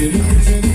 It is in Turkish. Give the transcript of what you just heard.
Geri güzelim